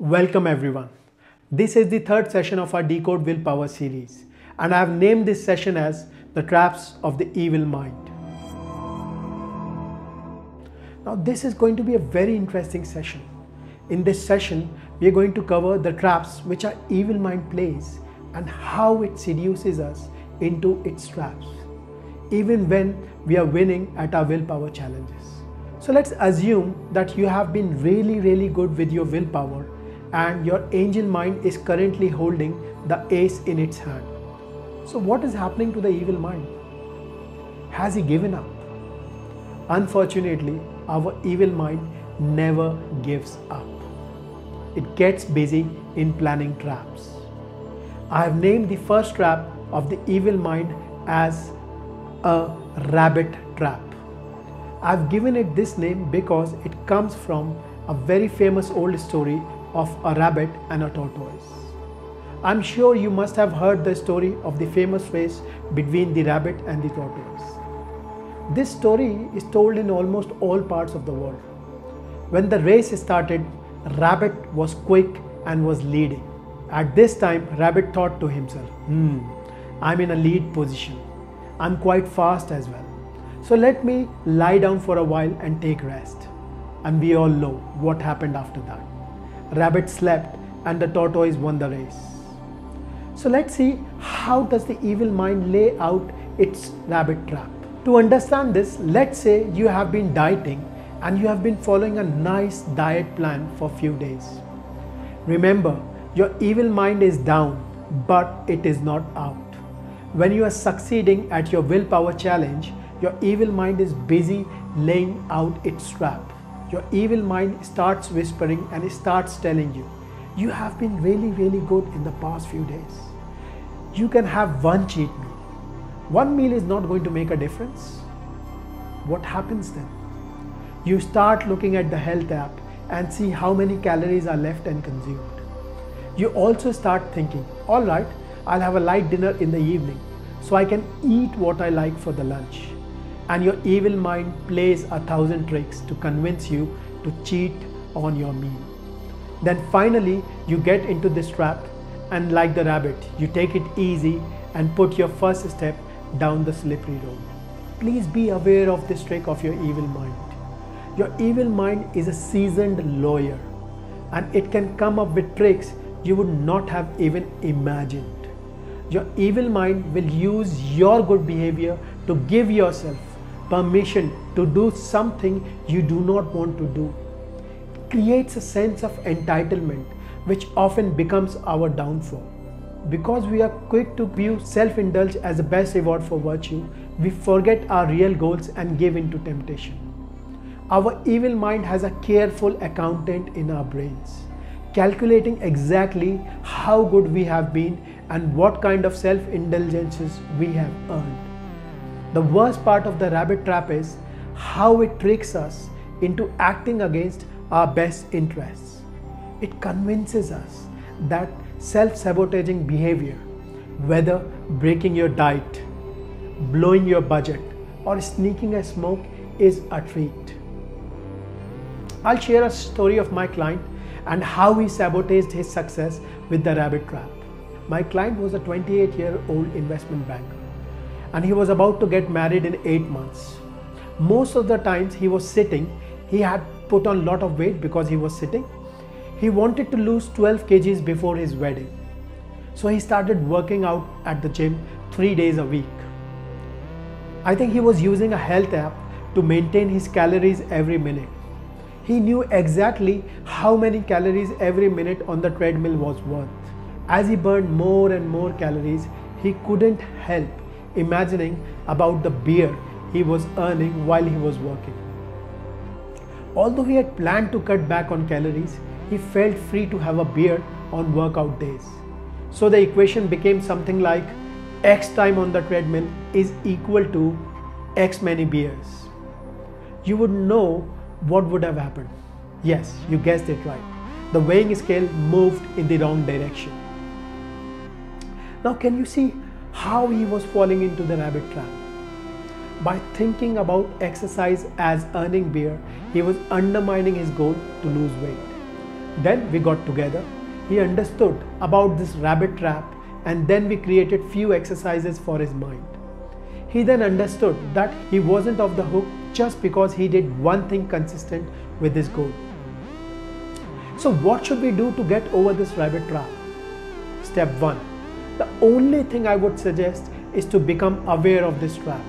Welcome everyone. This is the third session of our Decode Willpower series, and I have named this session as The Traps of the Evil Mind. Now, this is going to be a very interesting session. In this session, we are going to cover the traps which our evil mind plays and how it seduces us into its traps, even when we are winning at our willpower challenges. So let's assume that you have been really, really good with your willpower and your angel mind is currently holding the ace in its hand. So, what is happening to the evil mind? Has he given up? Unfortunately, our evil mind never gives up. It gets busy in planning traps. I have named the first trap of the evil mind as a rabbit trap. I've given it this name because it comes from a very famous old story of a rabbit and a tortoise. I'm sure you must have heard the story of the famous race between the rabbit and the tortoise. This story is told in almost all parts of the world. When the race started, Rabbit was quick and was leading. At this time, Rabbit thought to himself, hmm, I'm in a lead position. I'm quite fast as well. So let me lie down for a while and take rest. And we all know what happened after that. Rabbit slept and the tortoise won the race. So let's see how does the evil mind lay out its rabbit trap. To understand this, let's say you have been dieting and you have been following a nice diet plan for few days. Remember, your evil mind is down, but it is not out. When you are succeeding at your willpower challenge, your evil mind is busy laying out its trap. Your evil mind starts whispering and it starts telling you, you have been really, really good in the past few days. You can have one cheat meal. One meal is not going to make a difference. What happens then? You start looking at the health app and see how many calories are left and consumed. You also start thinking, all right, I'll have a light dinner in the evening so I can eat what I like for the lunch. And your evil mind plays a thousand tricks to convince you to cheat on your meal. Then finally, you get into this trap, and like the rabbit, you take it easy and put your first step down the slippery road. Please be aware of this trick of your evil mind. Your evil mind is a seasoned lawyer and it can come up with tricks you would not have even imagined. Your evil mind will use your good behavior to give yourself permission to do something you do not want to do. It creates a sense of entitlement which often becomes our downfall. Because we are quick to view self indulge as the best reward for virtue, we forget our real goals and give in to temptation. Our evil mind has a careful accountant in our brains, calculating exactly how good we have been and what kind of self indulgences we have earned. The worst part of the rabbit trap is how it tricks us into acting against our best interests. It convinces us that self sabotaging behavior, whether breaking your diet, blowing your budget, or sneaking a smoke, is a treat. I'll share a story of my client and how he sabotaged his success with the rabbit trap. My client was a 28 year old investment banker and he was about to get married in 8 months. Most of the times he was sitting, he had put on a lot of weight because he was sitting. He wanted to lose 12 kgs before his wedding. So he started working out at the gym 3 days a week. I think he was using a health app to maintain his calories every minute. He knew exactly how many calories every minute on the treadmill was worth. As he burned more and more calories, he couldn't help imagining about the beer he was earning while he was working. Although he had planned to cut back on calories, he felt free to have a beer on workout days. So the equation became something like X time on the treadmill is equal to X many beers. You would know what would have happened. Yes, you guessed it right. The weighing scale moved in the wrong direction. Now, can you see how he was falling into the rabbit trap? By thinking about exercise as earning beer, he was undermining his goal to lose weight. Then we got together. He understood about this rabbit trap and then we created few exercises for his mind. He then understood that he wasn't off the hook just because he did one thing consistent with his goal. So, what should we do to get over this rabbit trap? Step 1 The only thing I would suggest is to become aware of this trap.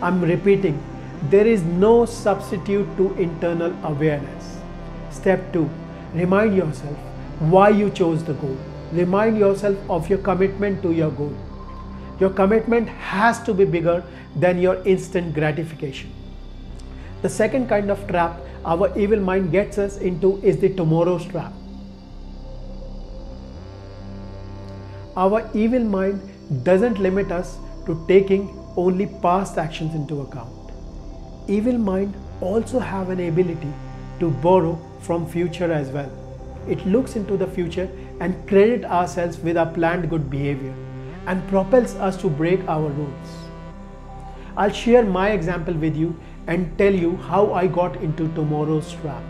I'm repeating, there is no substitute to internal awareness. Step 2 Remind yourself why you chose the goal. Remind yourself of your commitment to your goal. Your commitment has to be bigger than your instant gratification. The second kind of trap our evil mind gets us into is the tomorrow's trap. Our evil mind doesn't limit us to taking only past actions into account. Evil mind also have an ability to borrow from future as well. It looks into the future and credit ourselves with our planned good behavior and propels us to break our rules. I'll share my example with you and tell you how I got into tomorrow's trap.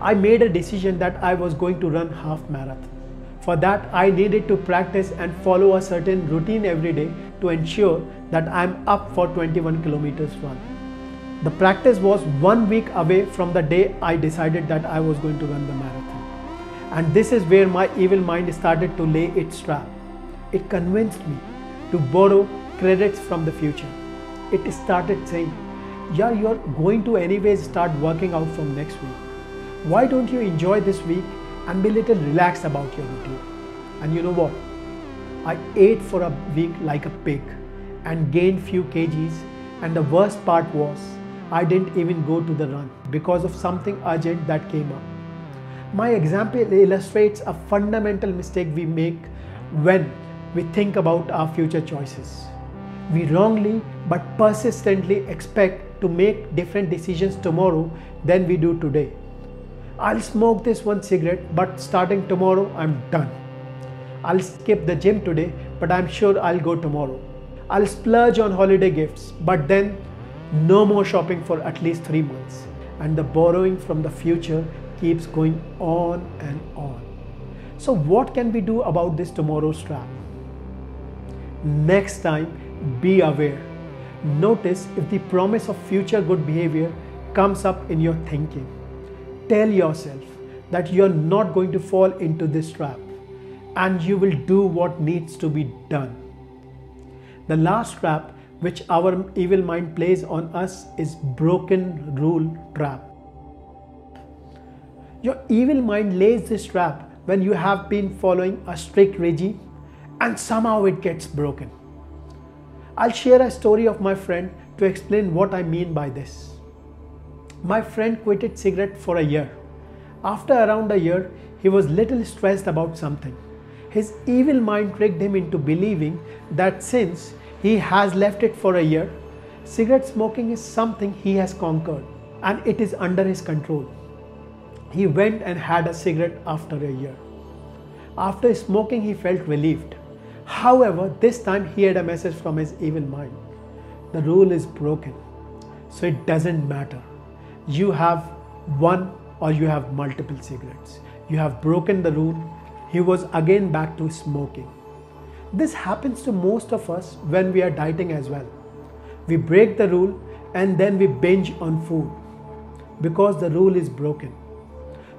I made a decision that I was going to run half marathon. For that, I needed to practice and follow a certain routine every day to ensure that I'm up for 21 kilometers run. The practice was one week away from the day I decided that I was going to run the marathon. And this is where my evil mind started to lay its trap. It convinced me to borrow credits from the future. It started saying, Yeah, you're going to anyways start working out from next week. Why don't you enjoy this week and be a little relaxed about your routine? And you know what? I ate for a week like a pig and gained few kgs and the worst part was I didn't even go to the run because of something urgent that came up. My example illustrates a fundamental mistake we make when we think about our future choices. We wrongly but persistently expect to make different decisions tomorrow than we do today. I'll smoke this one cigarette, but starting tomorrow, I'm done. I'll skip the gym today, but I'm sure I'll go tomorrow. I'll splurge on holiday gifts, but then no more shopping for at least three months. And the borrowing from the future keeps going on and on. So, what can we do about this tomorrow's trap? Next time, be aware. Notice if the promise of future good behavior comes up in your thinking. Tell yourself that you're not going to fall into this trap and you will do what needs to be done. The last trap which our evil mind plays on us is broken rule trap. Your evil mind lays this trap when you have been following a strict regime and somehow it gets broken. I'll share a story of my friend to explain what I mean by this. My friend quitted cigarette for a year. After around a year, he was little stressed about something. His evil mind tricked him into believing that since he has left it for a year, cigarette smoking is something he has conquered and it is under his control. He went and had a cigarette after a year. After smoking, he felt relieved. However, this time he had a message from his evil mind. The rule is broken, so it doesn't matter You have one or you have multiple cigarettes. You have broken the rule. He was again back to smoking. This happens to most of us when we are dieting as well. We break the rule and then we binge on food because the rule is broken.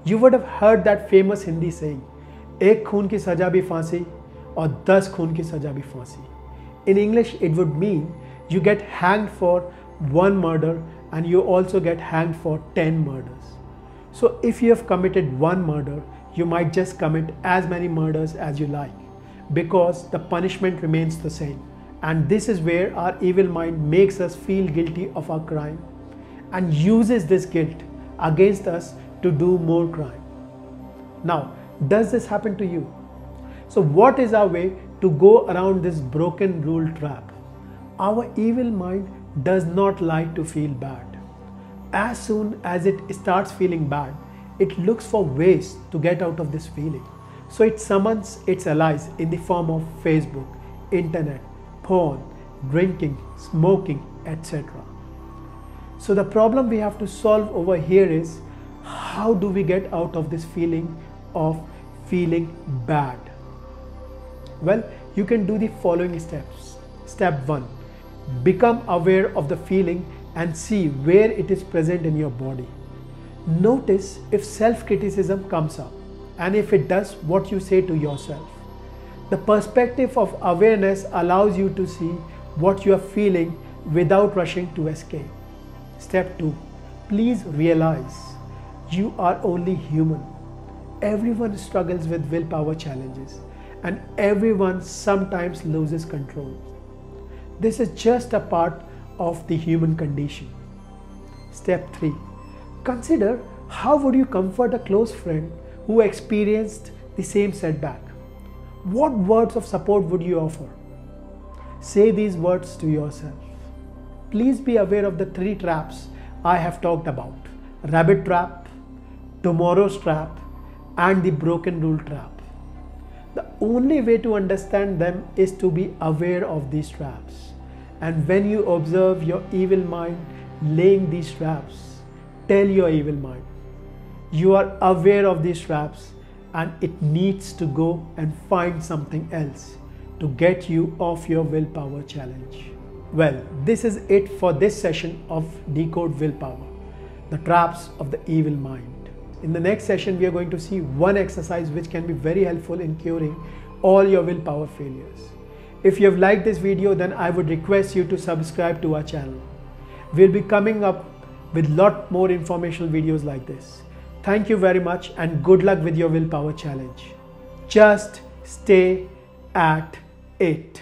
You would have heard that famous Hindi saying, एक खून की सजा भी फांसी और दस खून की सजा भी फांसी in English, it would mean you get hanged for one murder and you also get hanged for 10 murders. So, if you have committed one murder, you might just commit as many murders as you like because the punishment remains the same. And this is where our evil mind makes us feel guilty of our crime and uses this guilt against us to do more crime. Now, does this happen to you? So, what is our way to go around this broken rule trap? Our evil mind does not like to feel bad. As soon as it starts feeling bad, it looks for ways to get out of this feeling. So it summons its allies in the form of Facebook, internet, porn, drinking, smoking, etc. So the problem we have to solve over here is how do we get out of this feeling of feeling bad? Well, you can do the following steps. Step 1 Become aware of the feeling and see where it is present in your body. Notice if self criticism comes up and if it does, what you say to yourself. The perspective of awareness allows you to see what you are feeling without rushing to escape. Step 2 Please realize you are only human. Everyone struggles with willpower challenges and everyone sometimes loses control. This is just a part of the human condition. Step 3 Consider how would you comfort a close friend who experienced the same setback? What words of support would you offer? Say these words to yourself. Please be aware of the three traps I have talked about rabbit trap, tomorrow's trap, and the broken rule trap. The only way to understand them is to be aware of these traps. And when you observe your evil mind laying these traps, tell your evil mind, you are aware of these traps and it needs to go and find something else to get you off your willpower challenge. Well, this is it for this session of Decode Willpower, the traps of the evil mind. In the next session, we are going to see one exercise which can be very helpful in curing all your willpower failures. If you have liked this video, then I would request you to subscribe to our channel. We'll be coming up with lot more informational videos like this. Thank you very much and good luck with your willpower challenge. Just stay at it.